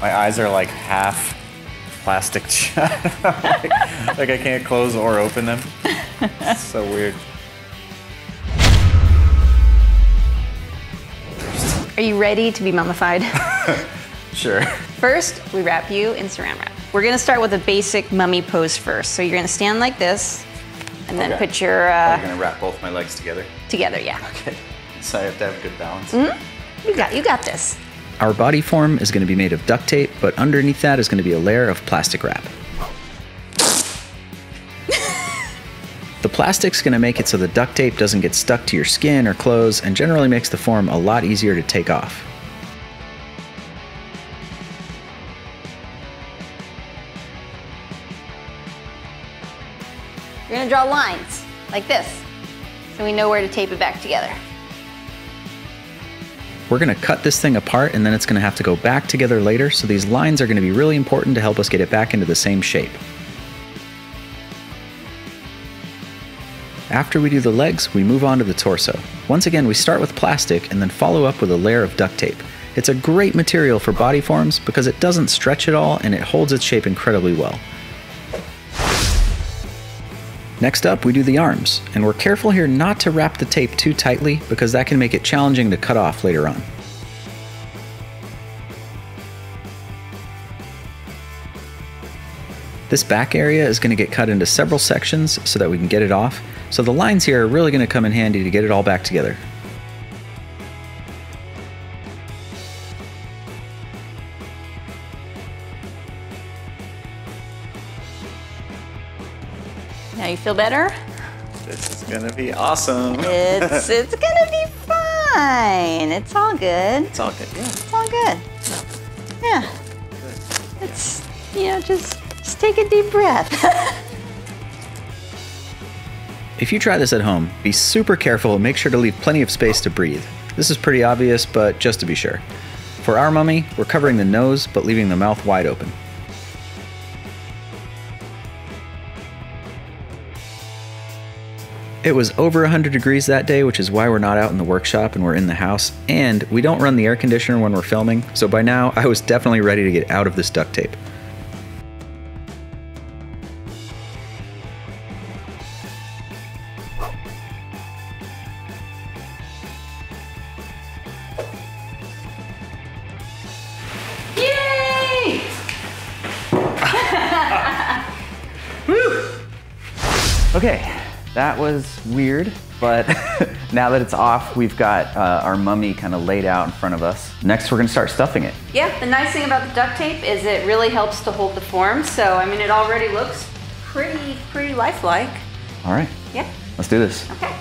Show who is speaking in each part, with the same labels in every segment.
Speaker 1: My eyes are like half plastic shut. like, like I can't close or open them. It's so weird.
Speaker 2: Are you ready to be mummified?
Speaker 1: Sure.
Speaker 2: First, we wrap you in saran wrap. We're gonna start with a basic mummy pose first. So you're gonna stand like this, and then
Speaker 1: Okay.
Speaker 2: put your uh,
Speaker 1: you gonna wrap both my legs together?
Speaker 2: together. Yeah,
Speaker 1: Okay. So I have to have good balance. Hmm.
Speaker 2: you got you got this.
Speaker 3: Our body form is going to be made of duct tape, but underneath that is going to be a layer of plastic wrap. the plastic's going to make it so the duct tape doesn't get stuck to your skin or clothes and generally makes the form a lot easier to take off.
Speaker 2: You're gonna draw lines like this, so we know where to tape it back together.
Speaker 3: We're going to cut this thing apart and then it's going to have to go back together later, so these lines are going to be really important to help us get it back into the same shape. After we do the legs, we move on to the torso. Once again, we start with plastic and then follow up with a layer of duct tape. It's a great material for body forms because it doesn't stretch at all and it holds its shape incredibly well. Next up, we do the arms, and we're careful here not to wrap the tape too tightly because that can make it challenging to cut off later on. This back area is going to get cut into several sections so that we can get it off, so the lines here are really going to come in handy to get it all back together.
Speaker 2: Now you feel better?
Speaker 1: This is gonna be awesome.
Speaker 2: It's it's gonna be fine. It's all good.
Speaker 1: It's all good. Yeah.
Speaker 2: It's all good. Yeah. It's you know just just take a deep breath.
Speaker 3: If you try this at home, be super careful and make sure to leave plenty of space to breathe. This is pretty obvious, but just to be sure. For our mummy, we're covering the nose but leaving the mouth wide open. It was over 100 degrees that day, which is why we're not out in the workshop and we're in the house. And we don't run the air conditioner when we're filming, so by now I was definitely ready to get out of this duct tape.
Speaker 2: Yay!
Speaker 4: Okay, that was weird, but now that it's off, we've got uh, our mummy kind of laid out in front of us. Next, we're gonna start stuffing it.
Speaker 2: Yeah, the nice thing about the duct tape is it really helps to hold the form. So I mean, it already looks pretty pretty lifelike.
Speaker 4: All right,
Speaker 2: Yeah.
Speaker 4: let's do this.
Speaker 2: Okay.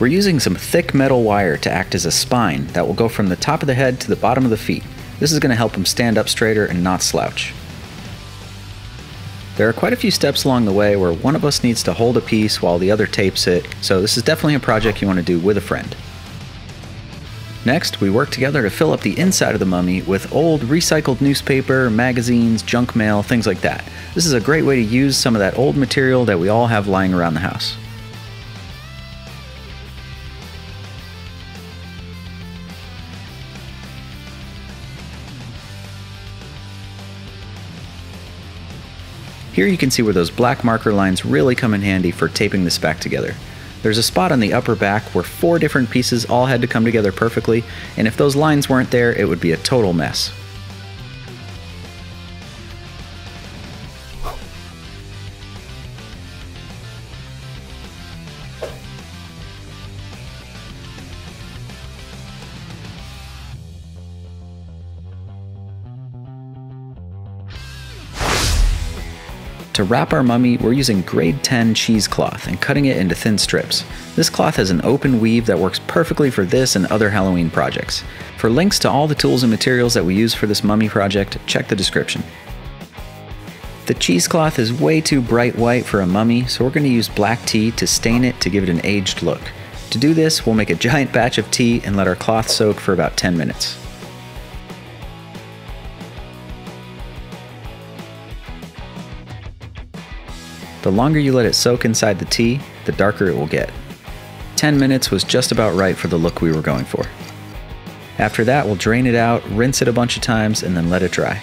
Speaker 3: We're using some thick metal wire to act as a spine that will go from the top of the head to the bottom of the feet. This is going to help him stand up straighter and not slouch. There are quite a few steps along the way where one of us needs to hold a piece while the other tapes it, so this is definitely a project you want to do with a friend. Next, we work together to fill up the inside of the mummy with old recycled newspaper, magazines, junk mail, things like that. This is a great way to use some of that old material that we all have lying around the house. Here you can see where those black marker lines really come in handy for taping this back together. There's a spot on the upper back where four different pieces all had to come together perfectly, and if those lines weren't there, it would be a total mess. To wrap our mummy, we're using grade 10 cheesecloth and cutting it into thin strips. This cloth has an open weave that works perfectly for this and other Halloween projects. For links to all the tools and materials that we use for this mummy project, check the description. The cheesecloth is way too bright white for a mummy, so we're going to use black tea to stain it to give it an aged look. To do this, we'll make a giant batch of tea and let our cloth soak for about 10 minutes. The longer you let it soak inside the tea, the darker it will get. 10 minutes was just about right for the look we were going for. After that, we'll drain it out, rinse it a bunch of times, and then let it dry.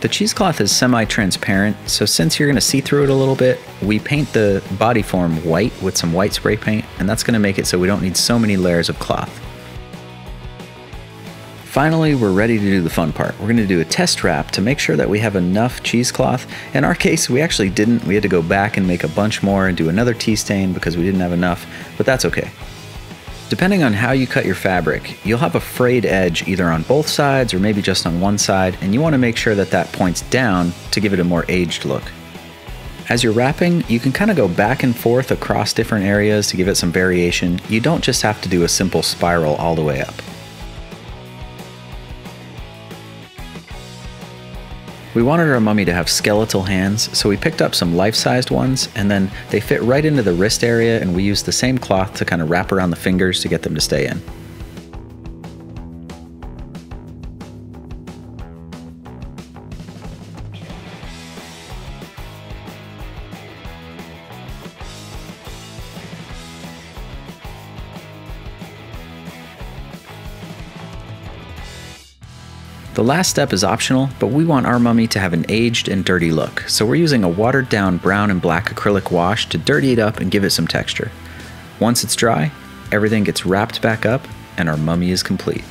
Speaker 3: The cheesecloth is semi-transparent, so since you're going to see through it a little bit, we paint the body form white with some white spray paint, and that's going to make it so we don't need so many layers of cloth. Finally, we're ready to do the fun part. We're going to do a test wrap to make sure that we have enough cheesecloth. In our case, we actually didn't. We had to go back and make a bunch more and do another tea stain because we didn't have enough, but that's okay. Depending on how you cut your fabric, you'll have a frayed edge either on both sides or maybe just on one side, and you want to make sure that that points down to give it a more aged look. As you're wrapping, you can kind of go back and forth across different areas to give it some variation. You don't just have to do a simple spiral all the way up. We wanted our mummy to have skeletal hands, so we picked up some life-sized ones, and then they fit right into the wrist area, and we used the same cloth to kind of wrap around the fingers to get them to stay in. The last step is optional, but we want our mummy to have an aged and dirty look, so we're using a watered down brown and black acrylic wash to dirty it up and give it some texture. Once it's dry, everything gets wrapped back up and our mummy is complete.